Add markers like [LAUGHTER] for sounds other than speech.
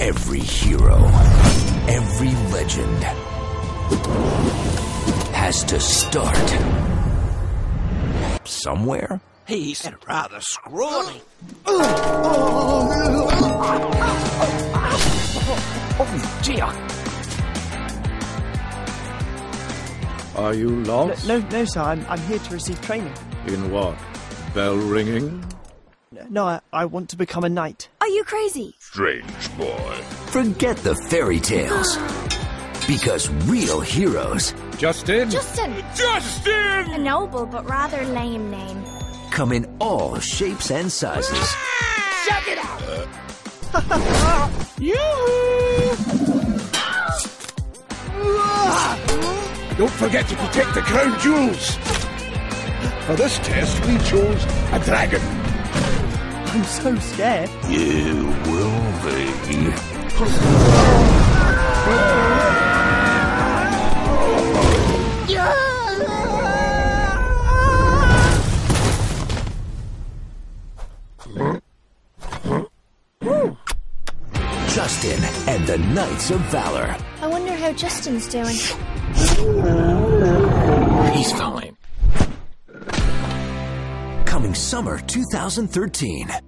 Every hero, every legend has to start somewhere. He's rather scrawny. Oh dear. Are you lost? No, no, sir. I'm, I'm here to receive training. In what? Bell ringing? No, I, I want to become a knight. Are you crazy? Strange boy. Forget the fairy tales. Because real heroes Justin? Justin! Justin! A noble but rather lame name. come in all shapes and sizes. Check it out! [LAUGHS] You! Don't forget to protect the crown jewels. For this test, we chose a dragon. I'm so scared. You will be. Justin and the Knights of Valor. I wonder how Justin's doing. He's fine. Summer 2013.